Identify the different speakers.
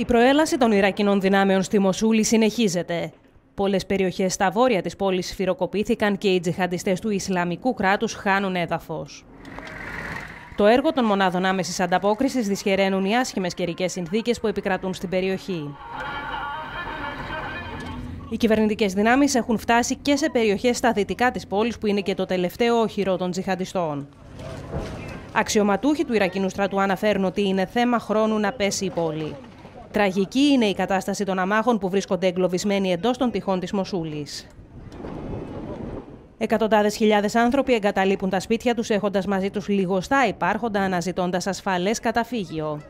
Speaker 1: Η προέλαση των Ιρακινών δυνάμεων στη Μοσούλη συνεχίζεται. Πολλές περιοχές στα βόρεια της πόλης σφυροκοπήθηκαν και οι τζιχαντιστές του Ισλαμικού κράτους χάνουν έδαφος. Το έργο των μονάδων άμεσης ανταπόκρισης δυσχεραίνουν οι άσχημες καιρικές συνθήκες που επικρατούν στην περιοχή. Οι κυβερνητικές δυνάμεις έχουν φτάσει και σε περιοχές στα δυτικά της πόλης, που είναι και το τελευταίο όχυρο των τζιχαντιστών. Αξιωματούχοι του Ιρακινού στρατού αναφέρουν ότι είναι θέμα χρόνου να πέσει η πόλη. Τραγική είναι η κατάσταση των αμάχων που βρίσκονται εγκλωβισμένοι εντός των τυχών της Μοσούλης. Εκατοντάδες χιλιάδες άνθρωποι εγκαταλείπουν τα σπίτια τους έχοντας μαζί τους λιγοστά υπάρχοντα αναζητώντας ασφαλές καταφύγιο.